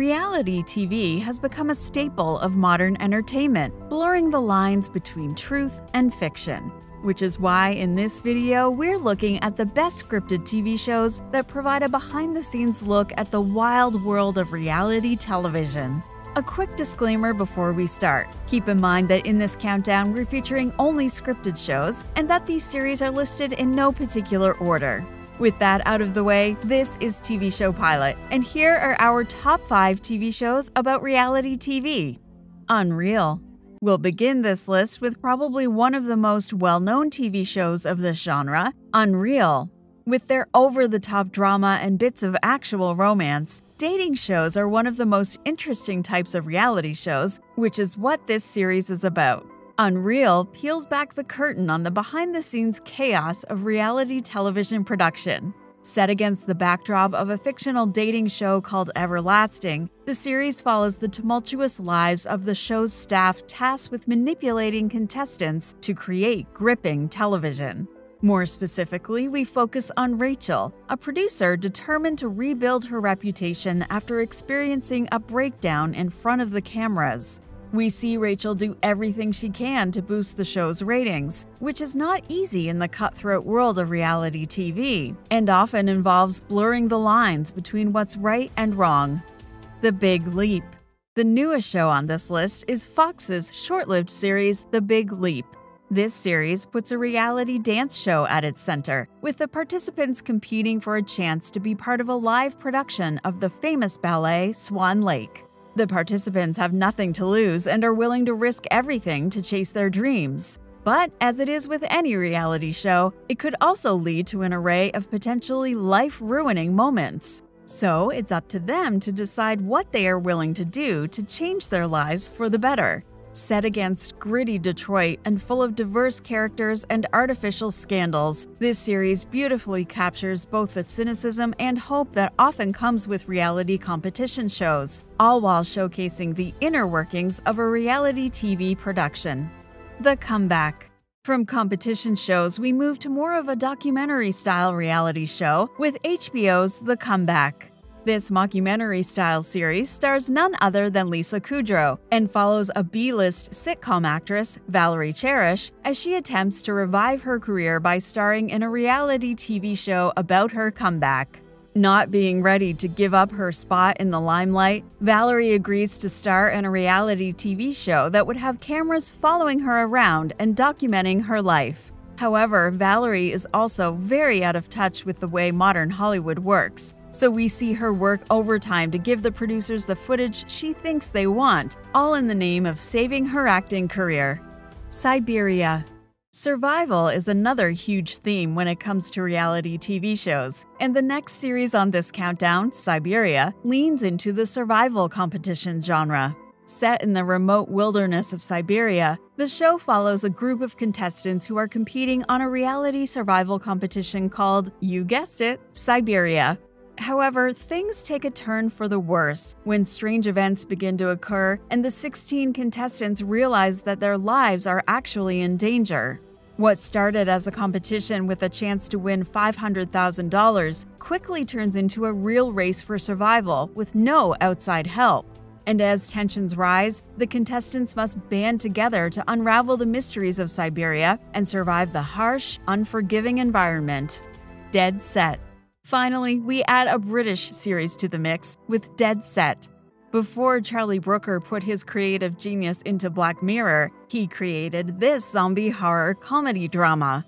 Reality TV has become a staple of modern entertainment, blurring the lines between truth and fiction. Which is why in this video, we're looking at the best scripted TV shows that provide a behind the scenes look at the wild world of reality television. A quick disclaimer before we start. Keep in mind that in this countdown, we're featuring only scripted shows and that these series are listed in no particular order. With that out of the way, this is TV Show Pilot, and here are our top 5 TV shows about reality TV. Unreal. We'll begin this list with probably one of the most well known TV shows of this genre, Unreal. With their over the top drama and bits of actual romance, dating shows are one of the most interesting types of reality shows, which is what this series is about. Unreal peels back the curtain on the behind the scenes chaos of reality television production. Set against the backdrop of a fictional dating show called Everlasting, the series follows the tumultuous lives of the show's staff tasked with manipulating contestants to create gripping television. More specifically, we focus on Rachel, a producer determined to rebuild her reputation after experiencing a breakdown in front of the cameras. We see Rachel do everything she can to boost the show's ratings, which is not easy in the cutthroat world of reality TV, and often involves blurring the lines between what's right and wrong. The Big Leap. The newest show on this list is Fox's short lived series, The Big Leap. This series puts a reality dance show at its center, with the participants competing for a chance to be part of a live production of the famous ballet Swan Lake. The participants have nothing to lose and are willing to risk everything to chase their dreams. But as it is with any reality show, it could also lead to an array of potentially life ruining moments. So it's up to them to decide what they are willing to do to change their lives for the better. Set against gritty Detroit and full of diverse characters and artificial scandals, this series beautifully captures both the cynicism and hope that often comes with reality competition shows, all while showcasing the inner workings of a reality TV production. The Comeback From competition shows, we move to more of a documentary style reality show with HBO's The Comeback. This mockumentary style series stars none other than Lisa Kudrow and follows a B list sitcom actress, Valerie Cherish, as she attempts to revive her career by starring in a reality TV show about her comeback. Not being ready to give up her spot in the limelight, Valerie agrees to star in a reality TV show that would have cameras following her around and documenting her life. However, Valerie is also very out of touch with the way modern Hollywood works so we see her work overtime to give the producers the footage she thinks they want, all in the name of saving her acting career. Siberia Survival is another huge theme when it comes to reality TV shows, and the next series on this countdown, Siberia, leans into the survival competition genre. Set in the remote wilderness of Siberia, the show follows a group of contestants who are competing on a reality survival competition called, you guessed it, Siberia. However, things take a turn for the worse when strange events begin to occur and the 16 contestants realize that their lives are actually in danger. What started as a competition with a chance to win $500,000 quickly turns into a real race for survival with no outside help. And as tensions rise, the contestants must band together to unravel the mysteries of Siberia and survive the harsh, unforgiving environment. Dead Set Finally, we add a British series to the mix with Dead Set. Before Charlie Brooker put his creative genius into Black Mirror, he created this zombie horror comedy drama.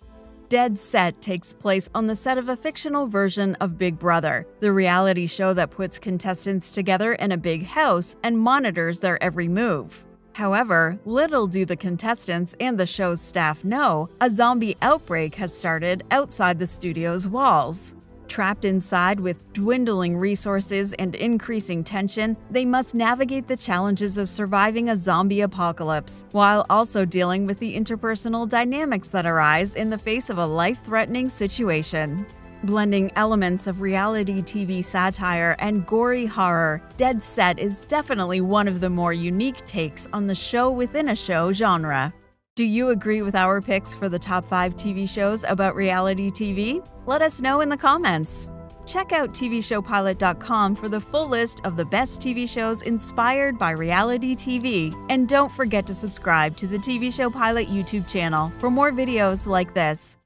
Dead Set takes place on the set of a fictional version of Big Brother, the reality show that puts contestants together in a big house and monitors their every move. However, little do the contestants and the show's staff know, a zombie outbreak has started outside the studio's walls. Trapped inside with dwindling resources and increasing tension, they must navigate the challenges of surviving a zombie apocalypse, while also dealing with the interpersonal dynamics that arise in the face of a life threatening situation. Blending elements of reality TV satire and gory horror, Dead Set is definitely one of the more unique takes on the show within a show genre. Do you agree with our picks for the top 5 TV shows about reality TV? Let us know in the comments. Check out TVShowPilot.com for the full list of the best TV shows inspired by reality TV. And don't forget to subscribe to the TV Show Pilot YouTube channel for more videos like this.